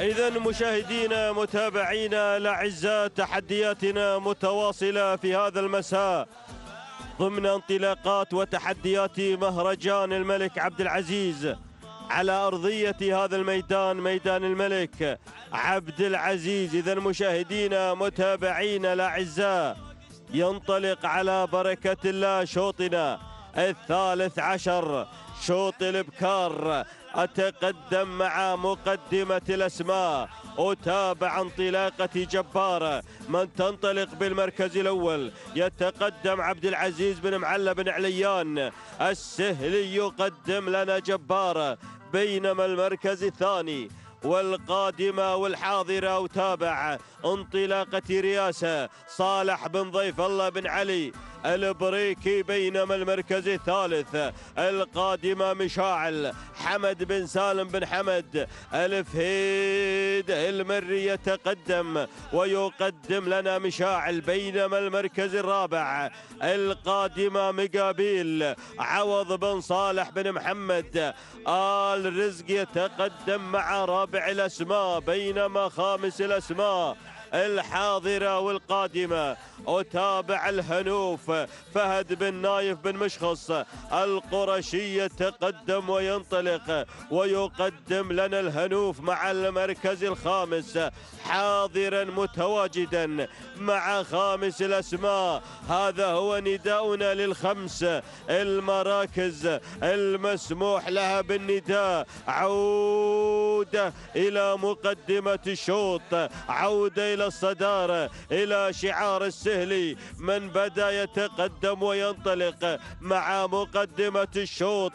إذا مشاهدينا متابعينا الأعزاء تحدياتنا متواصلة في هذا المساء. ضمن انطلاقات وتحديات مهرجان الملك عبد العزيز على أرضية هذا الميدان ميدان الملك عبد العزيز. إذا مشاهدينا متابعينا الأعزاء ينطلق على بركة الله شوطنا الثالث عشر شوط الإبكار. أتقدم مع مقدمة الأسماء. أتابع انطلاقة جباره من تنطلق بالمركز الأول يتقدم عبد العزيز بن معلى بن عليان. السهلي يقدم لنا جباره بينما المركز الثاني والقادمة والحاضرة وتابع انطلاقة رياسة. صالح بن ضيف الله بن علي. البريكي بينما المركز الثالث القادمة مشاعل. حمد بن سالم بن حمد الفهيد المري يتقدم ويقدم لنا مشاعل بينما المركز الرابع القادمة مقابيل عوض بن صالح بن محمد آل رزق يتقدم مع رابع الأسماء بينما خامس الأسماء الحاضرة والقادمة. أتابع الهنوف. فهد بن نايف بن مشخص. القرشي يتقدم وينطلق. ويقدم لنا الهنوف مع المركز الخامس. حاضرا متواجدا مع خامس الأسماء. هذا هو نداؤنا للخمس. المراكز المسموح لها بالنداء. عودة إلى مقدمة الشوط. عودة إلى الصدارة. إلى شعار السهلي. من بدأ يتقدم وينطلق مع مقدمة الشوط.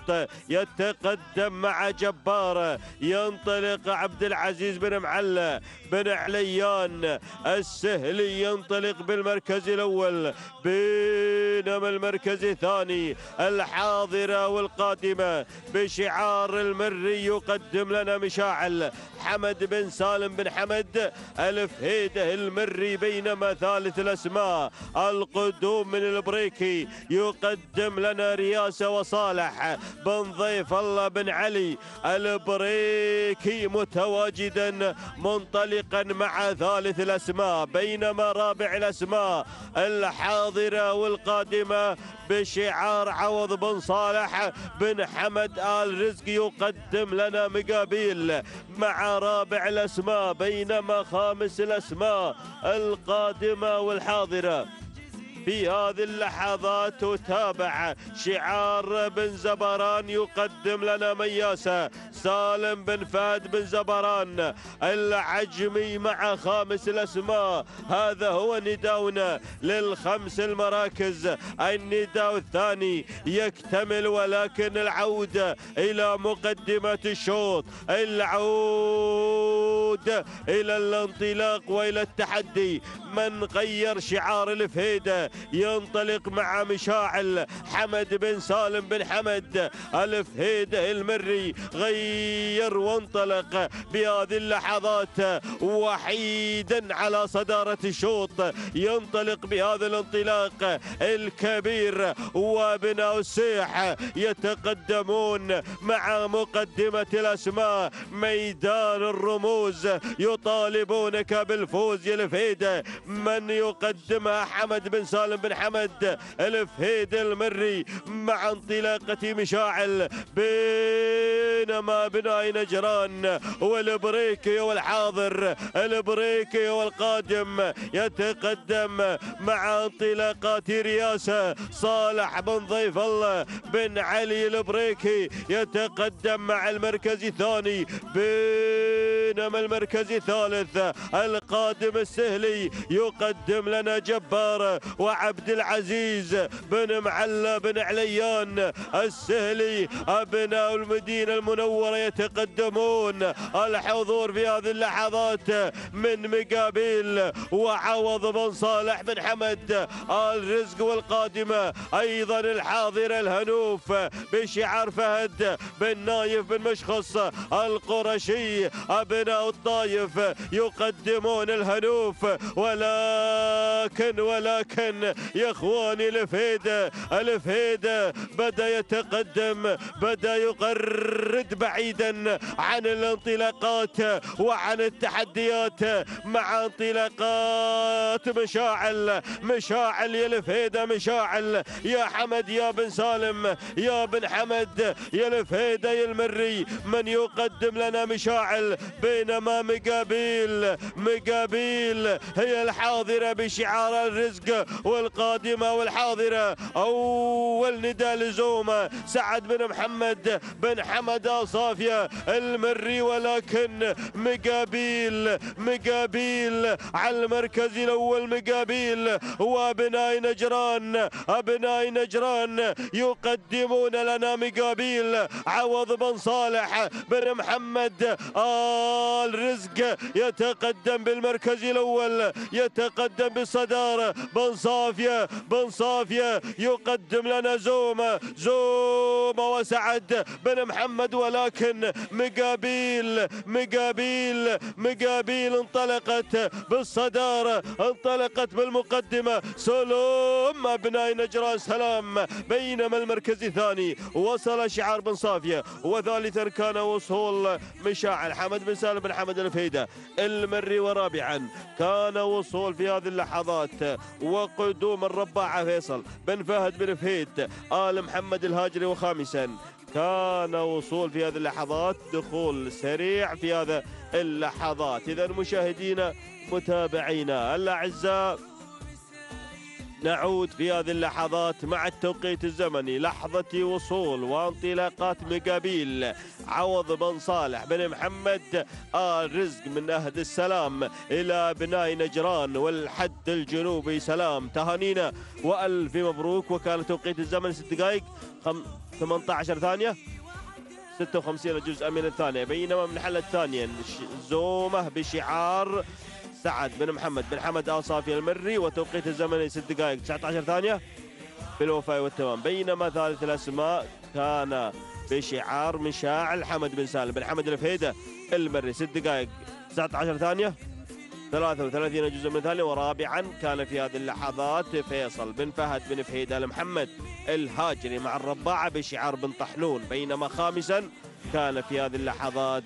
يتقدم مع جبارة ينطلق عبد العزيز بن معلى بن عليان. السهلي ينطلق بالمركز الأول بينما المركز الثاني الحاضرة والقادمة. بشعار المري يقدم لنا مشاعل. حمد بن سالم بن حمد ألف هيده المري بينما ثالث الأسماء. القدوم من البريكي يقدم لنا رياسة وصالح بن ضيف الله بن علي. البريكي متواجدا منطلقا مع ثالث الأسماء بينما رابع الأسماء الحاضرة والقادمة بشعار عوض بن صالح بن حمد آل رزق يقدم لنا مقابيل مع رابع الأسماء بينما خامس الأسماء القادمة والحاضرة. في هذه اللحظات تتابع. شعار بن زبران يقدم لنا مياسة سالم بن فهد بن زبران العجمي مع خامس الأسماء. هذا هو نداؤنا للخمس المراكز. النداء الثاني يكتمل ولكن العودة إلى مقدمة الشوط. العود إلى الانطلاق وإلى التحدي. من غير شعار الفهيدة؟ ينطلق مع مشاعل حمد بن سالم بن حمد. الفهيدة المري غير وانطلق بهذه اللحظات وحيدا على صدارة الشوط. ينطلق بهذا الانطلاق الكبير وابناء السيح يتقدمون مع مقدمة الأسماء. ميدان الرموز يطالبونك بالفوز يا الفهيدة من يقدمها حمد بن سالم؟ بن حمد الفهيد المري مع انطلاقة مشاعل بينما بناي نجران والبريكي والحاضر البريكي والقادم يتقدم مع انطلاقات رياسة صالح بن ضيف الله بن علي البريكي يتقدم مع المركز الثاني بينما المركز الثالث القادم السهلي يقدم لنا جبار وعبد العزيز بن معلى بن عليان السهلي. أبناء المدينة المنورة يتقدمون. الحضور في هذه اللحظات من مقابيل وعوض بن صالح بن حمد. الرزق والقادمة أيضا الحاضر الهنوف بشعار فهد بن نايف بن مشخص القرشي. أبناء أبناء الطايف يقدمون الهنوف. ولكن ولكن يا إخواني الفهيدة الفهيدة بدأ يتقدم بدأ يقرد بعيدا عن الانطلاقات وعن التحديات مع انطلاقات مشاعل. مشاعل يا الفهيدة مشاعل. يا حمد يا بن سالم يا بن حمد. يا الفهيدة يا المري من يقدم لنا مشاعل بينما مقابيل مقابيل هي الحاضرة بشعار الرزق والقادمة والحاضرة. أول نداء لزومة سعد بن محمد بن حمد صافية المري ولكن مقابيل مقابيل على المركز الأول مقابيل وأبناء نجران أبناء نجران يقدمون لنا مقابيل. عوض بن صالح بن محمد آل رزق يتقدم بالمركز الأول يتقدم بالصدارة. بن صافية بن صافية يقدم لنا زومة زومة وسعد بن محمد ولكن مقابيل مقابيل مقابيل انطلقت بالصدارة انطلقت بالمقدمة. سلوم أبناء نجران سلام بينما المركز الثاني وصل شعار بن صافية وثالثا كان وصول مشاعل حمد بن سالم بن حمد الفيدة المري ورابعا. كان وصول في هذه اللحظات وقدوم الرباعة فيصل بن فهد بن فهيد آل محمد الهاجري وخامسا. كان وصول في هذه اللحظات دخول سريع في هذا اللحظات. إذا مشاهدينا متابعينا الأعزاء نعود في هذه اللحظات مع التوقيت الزمني. لحظة وصول وانطلاقات مقابيل عوض بن صالح بن محمد. آل رزق من أهد السلام إلى بناء نجران والحد الجنوبي. سلام. تهانينا. وألف مبروك. وكان توقيت الزمن ست دقائق. 18 ثانية. 56 جزءا من الثانية. بينما من حل الثانية زومة بشعار. سعد بن محمد بن حمد آل صافي المري وتوقيت الزمني 6 دقائق 19 ثانية. بالوفاء والتمام. بينما ثالث الأسماء كان بشعار مشاعل حمد بن سالم بن حمد الفهيدة المري. 6 دقائق 19 ثانية. 33 جزء من الثانية ورابعا كان في هذه اللحظات فيصل بن فهد بن فهيد آل محمد الهاجري مع الرباعة بشعار بن طحنون. بينما خامسا كان في هذه اللحظات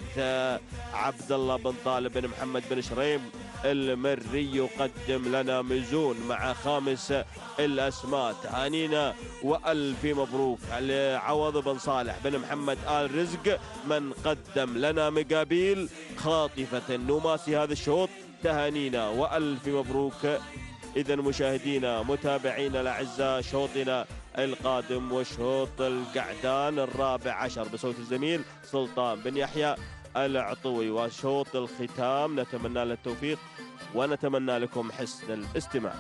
عبد الله بن طالب بن محمد بن شريم المري يقدم لنا مزون مع خامس الأسماء. تهانينا وألف مبروك لعوض بن صالح بن محمد آل رزق من قدم لنا مقابيل خاطفة نماسي هذا الشوط. تهانينا وألف مبروك. إذا مشاهدينا متابعينا الأعزاء شوطنا القادم وشوط القعدان الرابع عشر بصوت الزميل سلطان بن يحيى. العطوي وشوط الختام. نتمنى له التوفيق ونتمنى لكم حسن الاستماع.